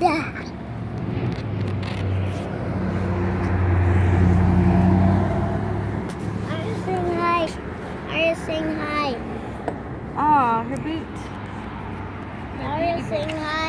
that. Are you saying hi? Are you saying hi? Ah, her boot. Are you saying hi?